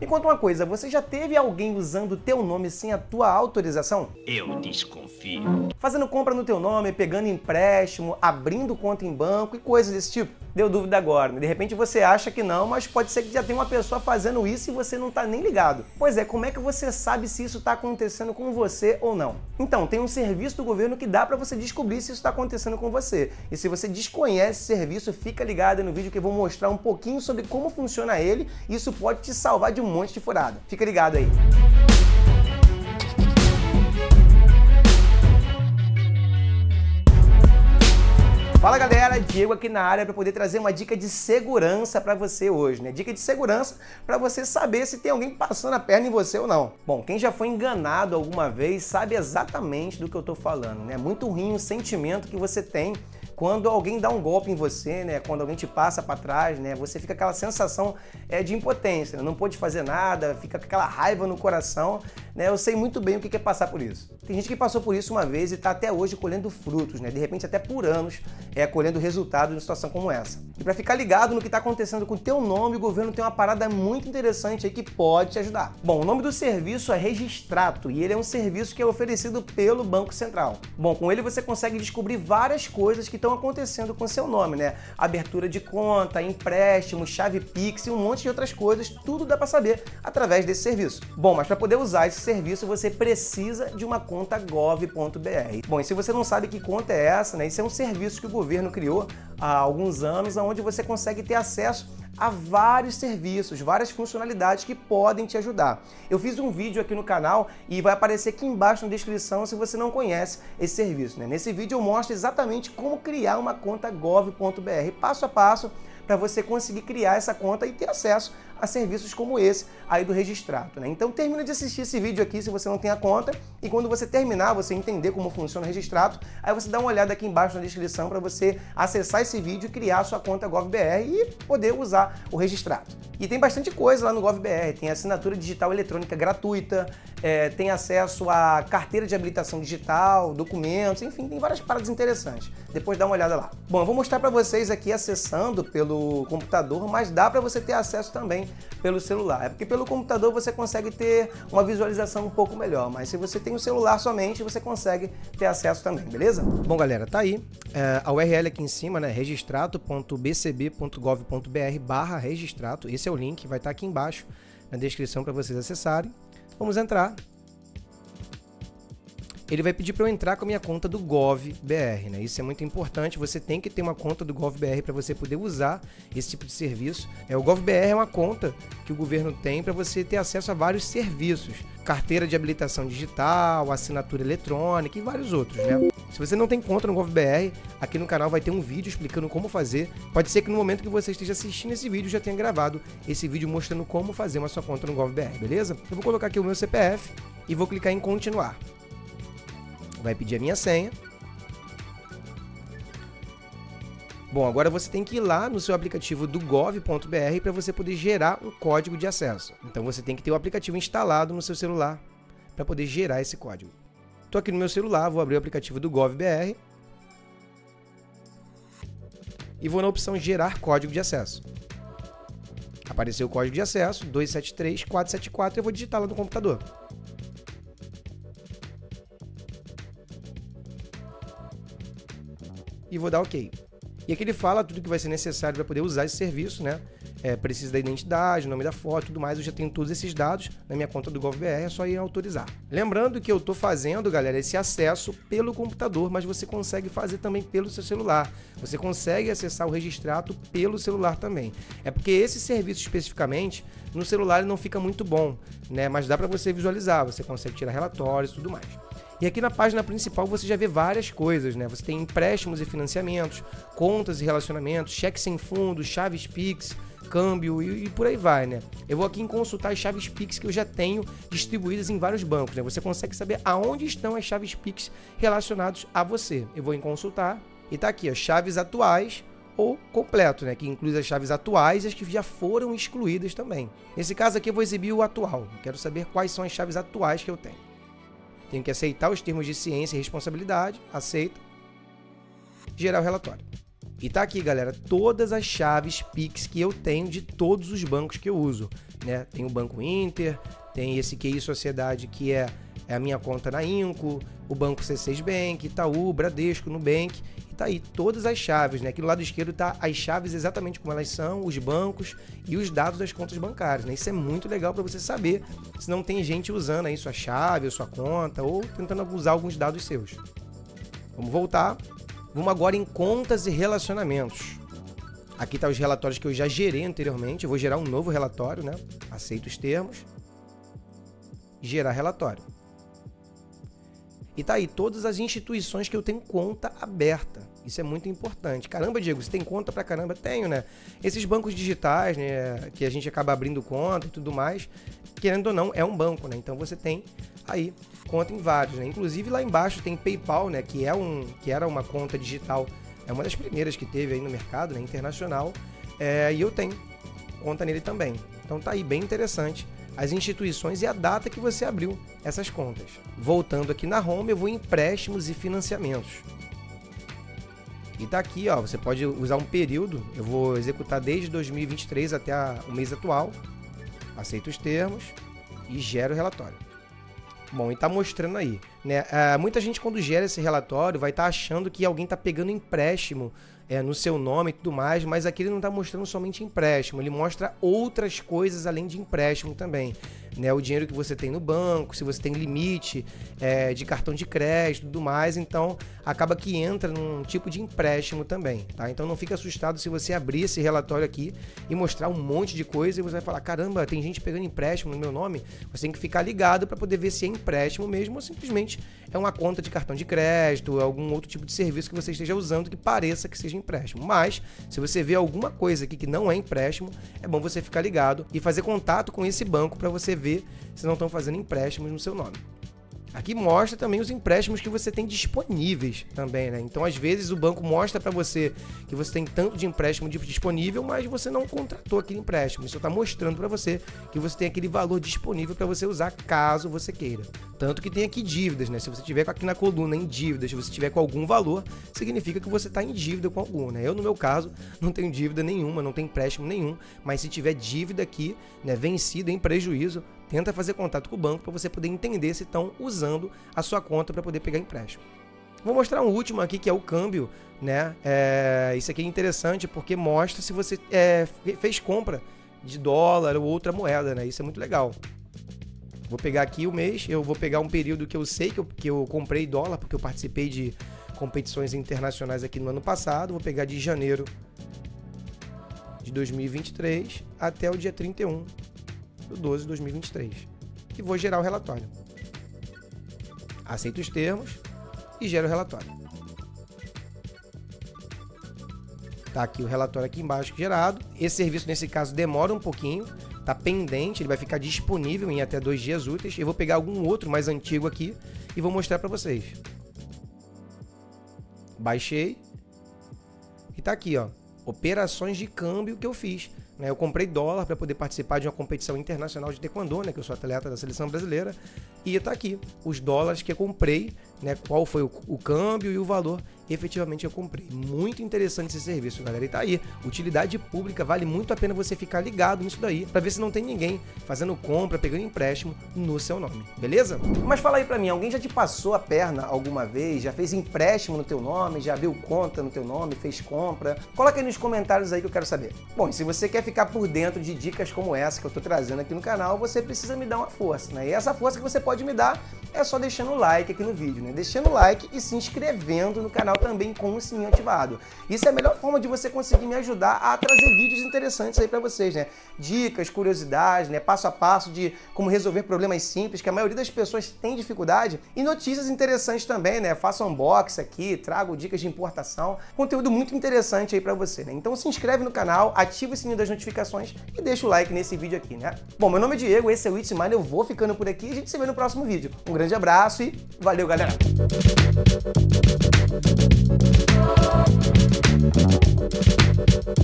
Me conta uma coisa, você já teve alguém usando o teu nome sem a tua autorização? Eu desconfio. Fazendo compra no teu nome, pegando empréstimo, abrindo conta em banco e coisas desse tipo? Deu dúvida agora, né? De repente você acha que não, mas pode ser que já tenha uma pessoa fazendo isso e você não está nem ligado. Pois é, como é que você sabe se isso está acontecendo com você ou não? Então, tem um serviço do governo que dá para você descobrir se isso está acontecendo com você. E se você desconhece esse serviço, fica ligado no vídeo que eu vou mostrar um pouquinho sobre como funciona ele. Isso pode te salvar de monte de furada. Fica ligado aí. Fala galera, Diego aqui na área para poder trazer uma dica de segurança para você hoje, né? Dica de segurança para você saber se tem alguém passando a perna em você ou não. Bom, quem já foi enganado alguma vez sabe exatamente do que eu tô falando, né? Muito ruim o sentimento que você tem quando alguém dá um golpe em você, né? Quando alguém te passa para trás, né? Você fica aquela sensação é, de impotência, né? não pode fazer nada, fica com aquela raiva no coração, né? Eu sei muito bem o que é passar por isso. Tem gente que passou por isso uma vez e está até hoje colhendo frutos, né? De repente até por anos, é colhendo resultados de uma situação como essa. E para ficar ligado no que está acontecendo com o teu nome, o governo tem uma parada muito interessante aí que pode te ajudar. Bom, o nome do serviço é Registrato e ele é um serviço que é oferecido pelo Banco Central. Bom, com ele você consegue descobrir várias coisas que estão estão acontecendo com seu nome, né? Abertura de conta, empréstimo, chave Pix e um monte de outras coisas, tudo dá para saber através desse serviço. Bom, mas para poder usar esse serviço você precisa de uma conta gov.br. Bom, e se você não sabe que conta é essa, né? Isso é um serviço que o governo criou há alguns anos, onde você consegue ter acesso a vários serviços, várias funcionalidades que podem te ajudar. Eu fiz um vídeo aqui no canal e vai aparecer aqui embaixo na descrição se você não conhece esse serviço. Né? Nesse vídeo eu mostro exatamente como criar uma conta gov.br, passo a passo, para você conseguir criar essa conta e ter acesso a serviços como esse aí do registrado. Né? Então termina de assistir esse vídeo aqui se você não tem a conta e quando você terminar, você entender como funciona o registrado, aí você dá uma olhada aqui embaixo na descrição para você acessar esse vídeo e criar a sua conta GovBR e poder usar o registrado. E tem bastante coisa lá no GovBR, tem assinatura digital eletrônica gratuita, é, tem acesso a carteira de habilitação digital, documentos, enfim, tem várias paradas interessantes. Depois dá uma olhada lá. Bom, eu vou mostrar para vocês aqui acessando pelo computador, mas dá para você ter acesso também pelo celular. É porque pelo computador você consegue ter uma visualização um pouco melhor, mas se você tem o celular somente, você consegue ter acesso também, beleza? Bom, galera, tá aí é, a URL aqui em cima, né? registrato.bcb.gov.br barra registrato. Esse é o link, vai estar tá aqui embaixo na descrição para vocês acessarem. Vamos entrar ele vai pedir para eu entrar com a minha conta do GovBR, né? Isso é muito importante, você tem que ter uma conta do GovBR para você poder usar esse tipo de serviço. É, o GovBR é uma conta que o governo tem para você ter acesso a vários serviços, carteira de habilitação digital, assinatura eletrônica e vários outros, né? Se você não tem conta no GovBR, aqui no canal vai ter um vídeo explicando como fazer. Pode ser que no momento que você esteja assistindo esse vídeo já tenha gravado esse vídeo mostrando como fazer uma sua conta no GovBR, beleza? Eu vou colocar aqui o meu CPF e vou clicar em continuar vai pedir a minha senha. Bom, agora você tem que ir lá no seu aplicativo do gov.br para você poder gerar um código de acesso. Então você tem que ter o aplicativo instalado no seu celular para poder gerar esse código. Estou aqui no meu celular, vou abrir o aplicativo do gov.br e vou na opção gerar código de acesso. Apareceu o código de acesso 273474 e eu vou digitar lá no computador. E vou dar OK. E aqui ele fala tudo que vai ser necessário para poder usar esse serviço, né? É, precisa da identidade, nome da foto, tudo mais. Eu já tenho todos esses dados na minha conta do GovBR, é só ir autorizar. Lembrando que eu estou fazendo, galera, esse acesso pelo computador, mas você consegue fazer também pelo seu celular. Você consegue acessar o registrato pelo celular também. É porque esse serviço especificamente, no celular ele não fica muito bom, né? Mas dá para você visualizar, você consegue tirar relatórios tudo mais. E aqui na página principal você já vê várias coisas, né? Você tem empréstimos e financiamentos, contas e relacionamentos, cheques sem fundo, chaves Pix, câmbio e, e, por aí vai, né? Eu vou aqui em consultar as chaves Pix que eu já tenho distribuídas em vários bancos, né? Você consegue saber aonde estão as chaves Pix relacionadas a você. Eu vou em consultar e tá aqui, ó, chaves atuais ou completo, né? Que inclui as chaves atuais e as que já foram excluídas também. Nesse caso aqui eu vou exibir o atual. Quero saber quais são as chaves atuais que eu tenho. Tenho que aceitar os termos de ciência e responsabilidade, aceita, gerar o relatório. E tá aqui, galera, todas as chaves Pix que eu tenho de todos os bancos que eu uso, né? Tem o Banco Inter, tem esse QI Sociedade que é, é a minha conta na Inco, o Banco C6 Bank, Itaú, Bradesco, Nubank, e tá aí todas as chaves, né? Aqui no lado esquerdo tá as chaves exatamente como elas são, os bancos e os dados das contas bancárias, né? Isso é muito legal para você saber se não tem gente usando aí sua chave, ou sua conta ou tentando usar alguns dados seus. Vamos voltar. Vamos agora em contas e relacionamentos. Aqui tá os relatórios que eu já gerei anteriormente. Eu vou gerar um novo relatório, né? Aceito os termos. Gerar relatório. E tá aí todas as instituições que eu tenho conta aberta. Isso é muito importante. Caramba, Diego, você tem conta pra caramba? Tenho, né? Esses bancos digitais, né, que a gente acaba abrindo conta e tudo mais, querendo ou não, é um banco, né? Então você tem aí conta em vários, né? Inclusive lá embaixo tem PayPal, né, que é um que era uma conta digital, é uma das primeiras que teve aí no mercado, né, internacional. É, e eu tenho conta nele também. Então tá aí bem interessante as instituições e a data que você abriu essas contas. Voltando aqui na home, eu vou em empréstimos e financiamentos. E tá aqui, ó, você pode usar um período, eu vou executar desde 2023 até a, o mês atual. Aceito os termos e gero o relatório. Bom, e tá mostrando aí, né? Uh, muita gente quando gera esse relatório vai estar tá achando que alguém tá pegando empréstimo é, no seu nome e tudo mais, mas aqui ele não está mostrando somente empréstimo, ele mostra outras coisas além de empréstimo também. Né, o dinheiro que você tem no banco, se você tem limite é, de cartão de crédito e tudo mais, então acaba que entra num tipo de empréstimo também, tá? Então não fique assustado se você abrir esse relatório aqui e mostrar um monte de coisa e você vai falar, caramba, tem gente pegando empréstimo no meu nome, você tem que ficar ligado para poder ver se é empréstimo mesmo ou simplesmente é uma conta de cartão de crédito, algum outro tipo de serviço que você esteja usando que pareça que seja empréstimo. Mas, se você vê alguma coisa aqui que não é empréstimo, é bom você ficar ligado e fazer contato com esse banco para você ver se não estão fazendo empréstimos no seu nome. Aqui mostra também os empréstimos que você tem disponíveis também, né? Então, às vezes, o banco mostra para você que você tem tanto de empréstimo disponível, mas você não contratou aquele empréstimo. Isso está mostrando para você que você tem aquele valor disponível para você usar caso você queira. Tanto que tem aqui dívidas, né? Se você tiver aqui na coluna em dívidas, se você tiver com algum valor, significa que você está em dívida com algum, né? Eu, no meu caso, não tenho dívida nenhuma, não tenho empréstimo nenhum, mas se tiver dívida aqui, né, vencida em prejuízo, tenta fazer contato com o banco para você poder entender se estão usando a sua conta para poder pegar empréstimo. Vou mostrar um último aqui que é o câmbio, né? É, isso aqui é interessante porque mostra se você é, fez compra de dólar ou outra moeda, né? Isso é muito legal. Vou pegar aqui o mês, eu vou pegar um período que eu sei que eu, que eu comprei dólar, porque eu participei de competições internacionais aqui no ano passado. Vou pegar de janeiro de 2023 até o dia 31 do 12 de 2023. E vou gerar o relatório. Aceito os termos e gero o relatório. Tá aqui o relatório aqui embaixo gerado. Esse serviço, nesse caso, demora um pouquinho. Tá pendente, ele vai ficar disponível em até dois dias úteis. Eu vou pegar algum outro mais antigo aqui e vou mostrar para vocês. Baixei. E tá aqui, ó. Operações de câmbio que eu fiz. Né? Eu comprei dólar para poder participar de uma competição internacional de taekwondo, né? Que eu sou atleta da seleção brasileira. E está aqui os dólares que eu comprei, né? Qual foi o, o câmbio e o valor efetivamente eu comprei. Muito interessante esse serviço, galera. E tá aí, utilidade pública, vale muito a pena você ficar ligado nisso daí, para ver se não tem ninguém fazendo compra, pegando empréstimo no seu nome, beleza? Mas fala aí para mim, alguém já te passou a perna alguma vez? Já fez empréstimo no teu nome? Já abriu conta no teu nome? Fez compra? Coloca aí nos comentários aí que eu quero saber. Bom, e se você quer ficar por dentro de dicas como essa que eu tô trazendo aqui no canal, você precisa me dar uma força, né? E essa força que você pode me dar é só deixando o like aqui no vídeo, né? Deixando o like e se inscrevendo no canal também com o sininho ativado. Isso é a melhor forma de você conseguir me ajudar a trazer vídeos interessantes aí para vocês, né? Dicas, curiosidades, né? Passo a passo de como resolver problemas simples que a maioria das pessoas tem dificuldade e notícias interessantes também, né? Faço unboxing aqui, trago dicas de importação, conteúdo muito interessante aí para você, né? Então se inscreve no canal, ativa o sininho das notificações e deixa o like nesse vídeo aqui, né? Bom, meu nome é Diego, esse é o It's Mind, eu vou ficando por aqui e a gente se vê no próximo vídeo. Um grande abraço e valeu, galera! Thank you.